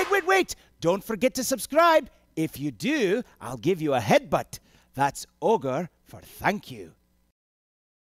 wait, wait! wait! Don't forget to subscribe. If you do, I'll give you a headbutt. That's ogre for thank you.